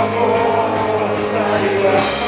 amor, saiba.